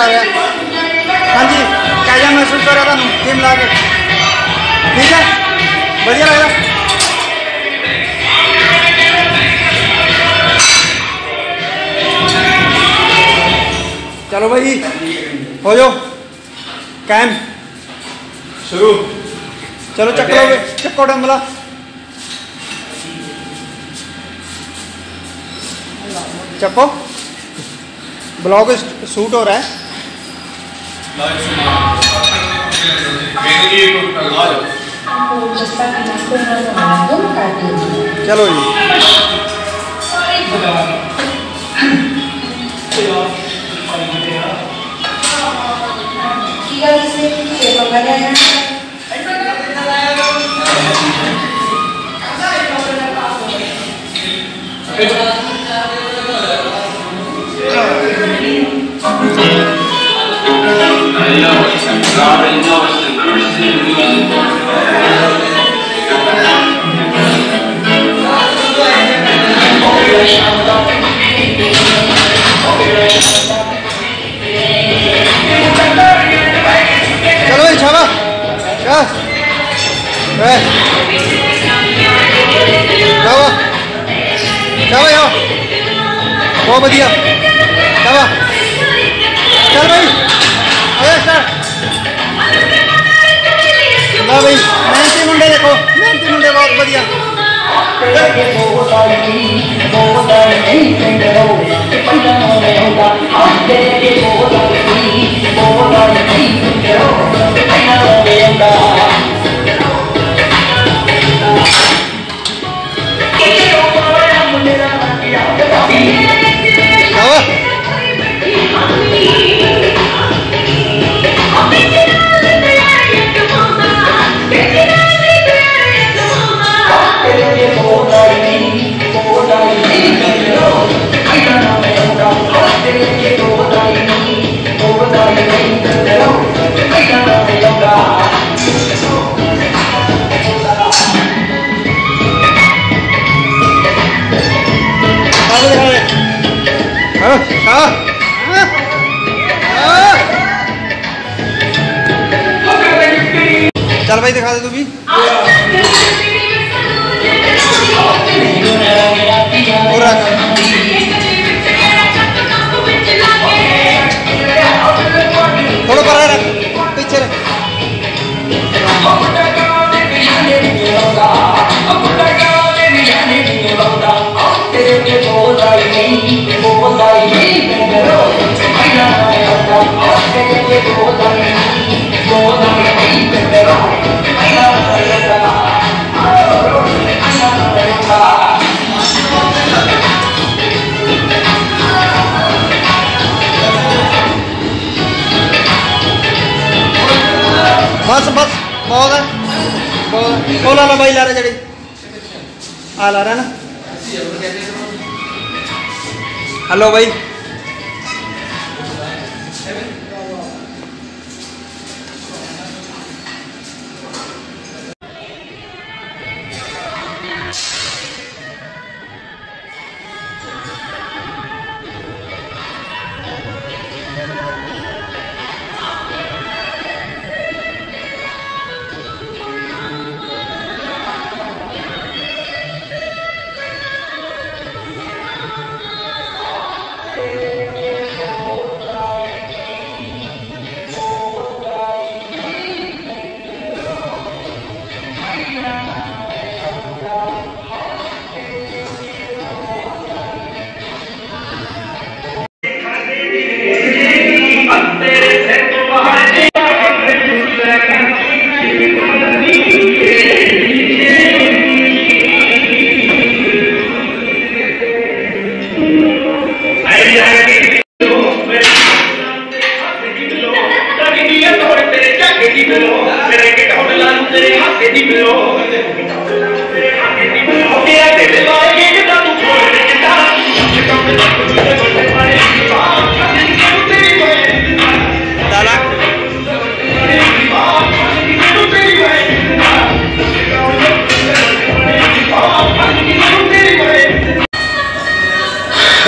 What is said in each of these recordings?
ਰਿਹਾ ਹਾਂਜੀ ਕਿਆ ਜਿਹਾ ਮਹਿਸੂਸ ਹੋ ਰਿਹਾ ਤੁਹਾਨੂੰ ਜਿਮ ਲਾ ਕੇ ਠੀਕ ਹੈ ਵਧੀਆ ਲੱਗਦਾ चलो भाई हो जाओ कैम शुरू चलो चक्रो चक्को डंबला चक्को ब्लॉग शूट हो रहा है चलो जी। ए शाबाश शाबाश आओ बहुत बढ़िया शाबाश चल भाई अरे स्टार्ट ला भाई मेहनती मुंडे देखो मेहनती मुंडे बहुत बढ़िया शाबाश चल भाई दिखा दे तू भी बस बस, बहुत है। बहुत। ला भाई, ला रहा, जड़ी। आ, ला रहा ना? हेलो, भाई।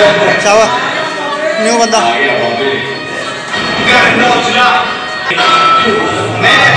अच्छा हुआ न्यू बंदा मैं नौजला मैं हुक्म